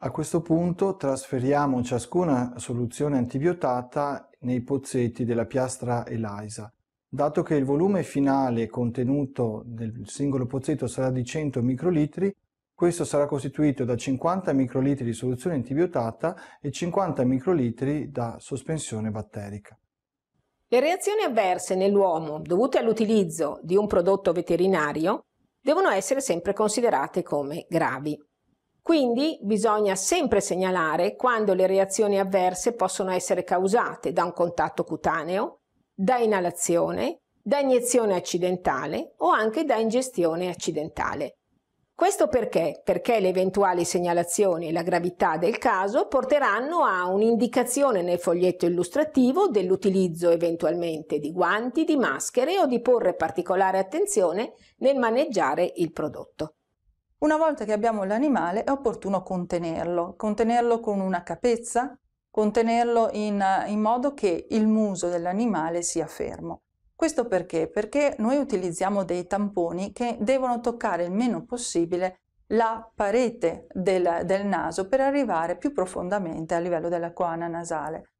A questo punto trasferiamo ciascuna soluzione antibiotata nei pozzetti della piastra ELISA. Dato che il volume finale contenuto nel singolo pozzetto sarà di 100 microlitri, questo sarà costituito da 50 microlitri di soluzione antibiotata e 50 microlitri da sospensione batterica. Le reazioni avverse nell'uomo dovute all'utilizzo di un prodotto veterinario devono essere sempre considerate come gravi. Quindi bisogna sempre segnalare quando le reazioni avverse possono essere causate da un contatto cutaneo, da inalazione, da iniezione accidentale o anche da ingestione accidentale. Questo perché? Perché le eventuali segnalazioni e la gravità del caso porteranno a un'indicazione nel foglietto illustrativo dell'utilizzo eventualmente di guanti, di maschere o di porre particolare attenzione nel maneggiare il prodotto. Una volta che abbiamo l'animale è opportuno contenerlo, contenerlo con una capezza, contenerlo in, in modo che il muso dell'animale sia fermo. Questo perché? Perché noi utilizziamo dei tamponi che devono toccare il meno possibile la parete del, del naso per arrivare più profondamente a livello della coana nasale.